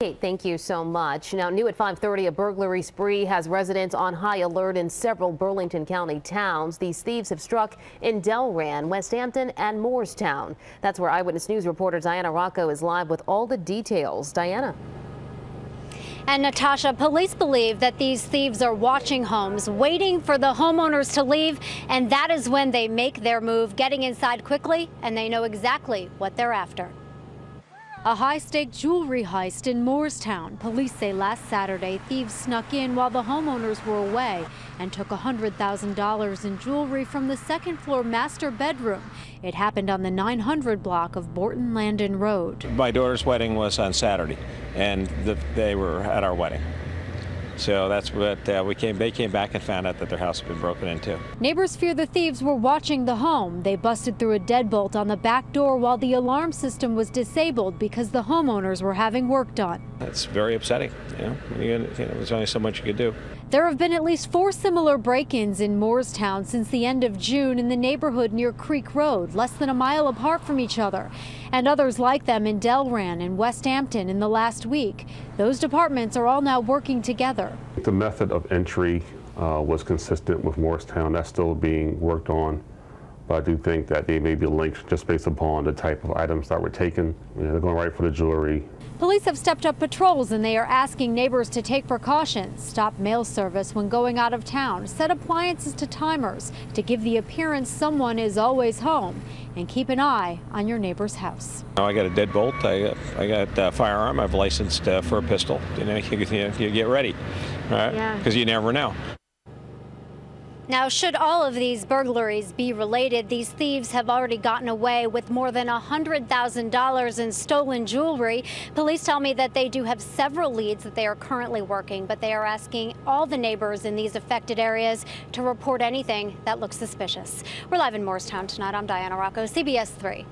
Kate, thank you so much. Now, new at 5:30, a burglary spree has residents on high alert in several Burlington County towns. These thieves have struck in Delran, Westampton, and Moorestown. That's where Eyewitness News reporter Diana Rocco is live with all the details. Diana. And Natasha, police believe that these thieves are watching homes, waiting for the homeowners to leave, and that is when they make their move, getting inside quickly, and they know exactly what they're after. A high-stake jewelry heist in Moorestown. Police say last Saturday, thieves snuck in while the homeowners were away and took $100,000 in jewelry from the second floor master bedroom. It happened on the 900 block of Borton Landing Road. My daughter's wedding was on Saturday, and the, they were at our wedding. So that's what uh, we came. They came back and found out that their house had been broken into. Neighbors fear the thieves were watching the home. They busted through a deadbolt on the back door while the alarm system was disabled because the homeowners were having work done. That's very upsetting. You know, you know, there's only so much you could do. There have been at least four similar break-ins in Moorestown since the end of June in the neighborhood near Creek Road, less than a mile apart from each other, and others like them in Delran and Westampton in the last week. Those departments are all now working together. The method of entry uh, was consistent with Moorestown. That's still being worked on. But I do think that they may be linked just based upon the type of items that were taken. You know, they're going right for the jewelry, Police have stepped up patrols and they are asking neighbors to take precautions, stop mail service when going out of town, set appliances to timers to give the appearance someone is always home, and keep an eye on your neighbor's house. Now I got a deadbolt. I got, I got a firearm. I've licensed uh, for a pistol. You know, you, you get ready, right? Because yeah. you never know. Now, should all of these burglaries be related, these thieves have already gotten away with more than $100,000 in stolen jewelry. Police tell me that they do have several leads that they are currently working, but they are asking all the neighbors in these affected areas to report anything that looks suspicious. We're live in Moorestown tonight. I'm Diana Rocco, CBS 3.